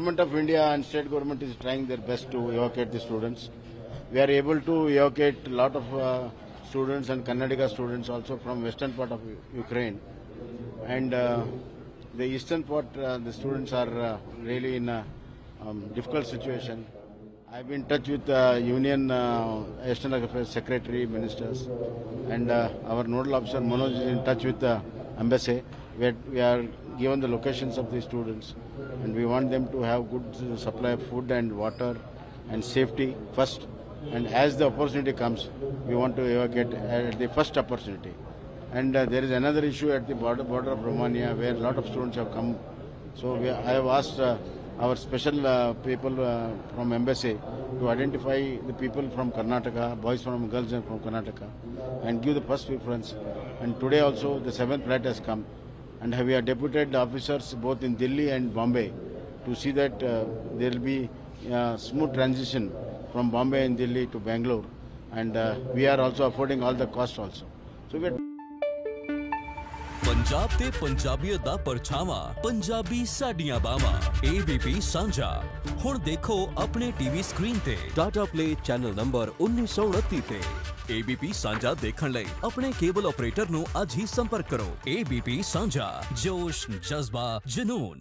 Government of India and state government is trying their best to evacuate the students. We are able to evacuate a lot of uh, students and Karnataka students also from western part of Ukraine. And uh, the eastern part, uh, the students are uh, really in a um, difficult situation. I've been in touch with uh, Union uh, External Affairs Secretary, ministers, and uh, our nodal officer Manoj is in touch with the embassy. We are, we are given the locations of the students, and we want them to have good uh, supply of food and water and safety first. And as the opportunity comes, we want to evacuate at the first opportunity. And uh, there is another issue at the border, border of Romania where a lot of students have come. So we, I have asked uh, our special uh, people uh, from embassy to identify the people from Karnataka, boys from girls and from Karnataka, and give the first preference. And today also the seventh flight has come, and we have deputed officers both in Delhi and Bombay to see that uh, there will be uh, smooth transition from Bombay and Delhi to Bangalore, and uh, we are also affording all the cost also. So we are Punjab ਤੇ ਪੰਜਾਬੀਅਤ ਦਾ ਪਰਛਾਵਾਂ ਪੰਜਾਬੀ ਸਾਡੀਆਂ ਬਾਵਾਂ ABP ਸਾਂਝਾ ਹੁਣ ਦੇਖੋ ਆਪਣੇ TV screen ਤੇ ਟਾਟਾ ਪਲੇ ਚੈਨਲ ਨੰਬਰ 1929 ਤੇ एबीपी साझा देखने लाई। अपने केबल ऑपरेटर नज ही संपर्क करो। एबीपी साझा जोश, जज्बा, जुनून।